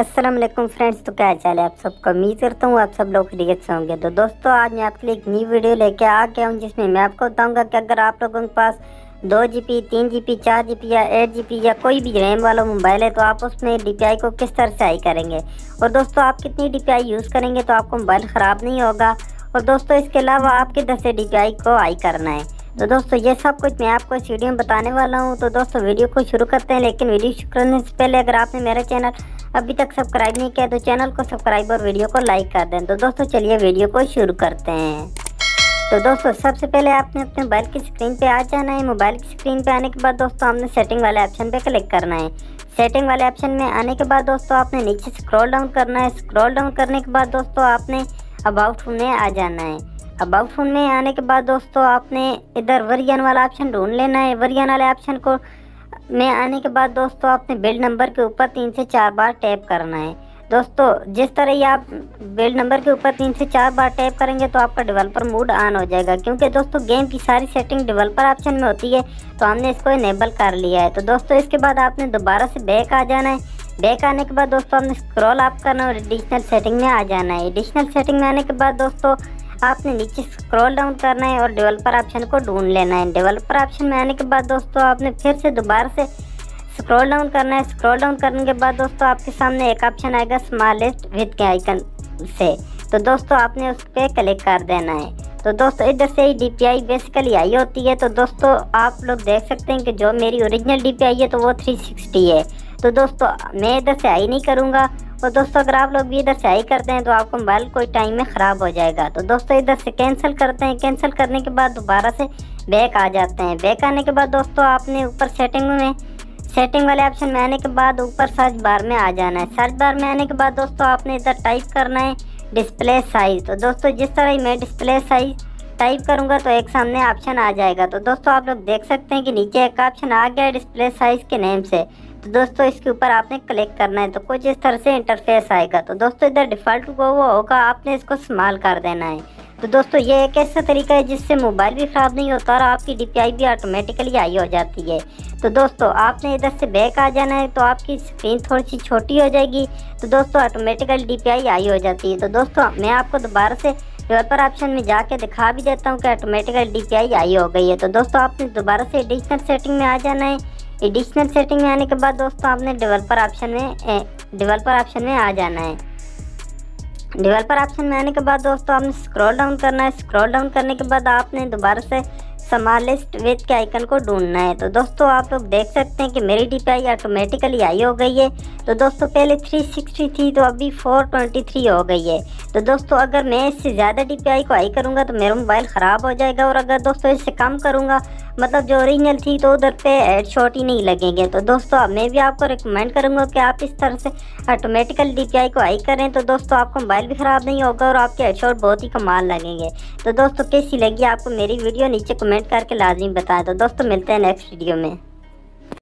वालेकुम फ्रेंड्स तो क्या चाल है? आप सबको उम्मीद करता हूँ आप सब लोग खरीत से होंगे। तो दोस्तों, आज मैं आपके लिए एक नई वीडियो लेके आ गया हूँ, जिसमें मैं आपको बताऊँगा कि अगर आप लोगों के पास दो जी पी तीन जी पी चार जी पी या एट जी पी या कोई भी रैम वाला मोबाइल है तो आप उसमें डी पी आई को किस तरह से आई करेंगे? और दोस्तों, आप कितनी डी पी आई यूज़ करेंगे तो आपको मोबाइल ख़राब नहीं होगा। और दोस्तों, इसके अलावा आप किधर से डी पी आई को आई करना है। तो दोस्तों, ये सब कुछ मैं आपको इस वीडियो में बताने वाला हूँ। तो दोस्तों वीडियो को शुरू करते हैं, लेकिन वीडियो शुरू करने से पहले अगर आपने मेरा चैनल अभी तक सब्सक्राइब नहीं किया तो चैनल को सब्सक्राइब और वीडियो को लाइक कर दें। तो दोस्तों, चलिए वीडियो को शुरू करते हैं। तो दोस्तों, सबसे पहले आपने अपने मोबाइल की स्क्रीन पे आ जाना है। मोबाइल की स्क्रीन पे आने के बाद दोस्तों आपने सेटिंग वाले ऑप्शन पे क्लिक करना है। सेटिंग वाले ऑप्शन में आने के बाद दोस्तों, आपने नीचे स्क्रॉल डाउन करना है। स्क्रॉल डाउन करने के बाद दोस्तों, आपने अबाउट फ़ोन में आ जाना है। अबाउट फ़ोन में आने के बाद दोस्तों, आपने इधर वरियन वाला ऑप्शन ढूंढ लेना है। वरियन वाले ऑप्शन को में आने के बाद दोस्तों आपने बिल्ड नंबर के ऊपर तीन से चार बार टैप करना है। दोस्तों, जिस तरह ही आप बिल्ड नंबर के ऊपर तीन से चार बार टैप करेंगे तो आपका डेवलपर मूड ऑन हो जाएगा। क्योंकि दोस्तों गेम की सारी सेटिंग डेवलपर ऑप्शन में होती है तो हमने इसको इनेबल कर लिया है। तो दोस्तों, इसके बाद आपने दोबारा से बैक आ जाना है। बैक आने के बाद दोस्तों आपने स्क्रॉल आप करना और एडिशनल सेटिंग में आ जाना है। एडिशनल सेटिंग में आने के बाद दोस्तों आपने नीचे स्क्रॉल डाउन करना है और डेवलपर ऑप्शन को ढूंढ लेना है। डेवलपर ऑप्शन में आने के बाद दोस्तों आपने फिर से दोबारा से स्क्रॉल डाउन करना है। स्क्रॉल डाउन करने के बाद दोस्तों आपके सामने एक ऑप्शन आएगा स्मॉलेस्ट विथ के आइकन से। तो दोस्तों आपने उस पर क्लिक कर देना है। तो दोस्तों इधर से ही डीपीआई बेसिकली आई होती है। तो दोस्तों आप लोग देख सकते हैं कि जो मेरी ओरिजिनल डीपीआई है तो वो 360 है। तो दोस्तों मैं इधर से आई नहीं करूँगा। और दोस्तों, अगर आप लोग भी इधर से आई करते हैं तो आपको मोबाइल कोई टाइम में ख़राब हो जाएगा। तो दोस्तों, इधर से कैंसिल करते हैं। कैंसिल करने के बाद दोबारा से बैक आ जाते हैं। बैक आने के बाद दोस्तों, आपने ऊपर सेटिंग में, सेटिंग वाले ऑप्शन में आने के बाद ऊपर सर्च बार में आ जाना है। सर्च बार में आने के बाद दोस्तों, आपने इधर टाइप करना है डिस्प्ले साइज़। तो दोस्तों, जिस तरह ही मैं डिस्प्ले साइज़ टाइप करूँगा तो एक सामने ऑप्शन आ जाएगा। तो दोस्तों, आप लोग देख सकते हैं कि नीचे एक ऑप्शन आ गया है डिस्प्ले साइज़ के नेम से। तो दोस्तों, इसके ऊपर आपने क्लिक करना है। तो कुछ इस तरह से इंटरफेस आएगा तो दोस्तों, इधर डिफ़ॉल्ट वो होगा, आपने इसको इस्तेमाल कर देना है। तो दोस्तों, ये एक ऐसा तरीका है जिससे मोबाइल भी ख़राब नहीं होता और आपकी डीपीआई भी ऑटोमेटिकली आई हो जाती है। तो दोस्तों, आपने इधर से बैक आ जाना है तो आपकी स्क्रीन थोड़ी सी छोटी हो जाएगी। तो दोस्तों ऑटोमेटिकली डी आई हो जाती है। तो दोस्तों, मैं आपको दोबारा से डेवलपर ऑप्शन में जाके दिखा भी देता हूँ कि ऑटोमेटिकल डी पी आई हो गई है। तो दोस्तों, आपने दोबारा से एडिशनल सेटिंग में आ जाना है। एडिशनल सेटिंग में आने के बाद दोस्तों आपने डेवलपर ऑप्शन में डेवलपर ऑप्शन में आ जाना है। डेवलपर ऑप्शन में आने के बाद दोस्तों आपने स्क्रॉल डाउन करना है। स्क्रॉल डाउन करने के बाद आपने दोबारा से समालिस्ट विथ के आइकन को ढूंढना है। तो दोस्तों आप लोग देख सकते हैं कि मेरी डी पी ऑटोमेटिकली आई हो गई है। तो दोस्तों पहले 360 थी तो अभी 423 हो गई है। तो दोस्तों अगर मैं इससे ज़्यादा डीपीआई को आई करूँगा तो मेरा मोबाइल ख़राब हो जाएगा। और अगर दोस्तों इससे कम करूँगा मतलब जो ओरिजिनल थी तो उधर पे हेड शॉट ही नहीं लगेंगे। तो दोस्तों मैं भी आपको रिकमेंड करूँगा कि आप इस तरह से ऑटोमेटिकल डी को हाई करें। तो दोस्तों, आपको मोबाइल भी ख़राब नहीं होगा और आपके हेड शॉट बहुत ही कमाल लगेंगे। तो दोस्तों, कैसी लगी आपको मेरी वीडियो नीचे कमेंट करके लाजमी बताएँ। तो दोस्तों, मिलते हैं नेक्स्ट वीडियो में।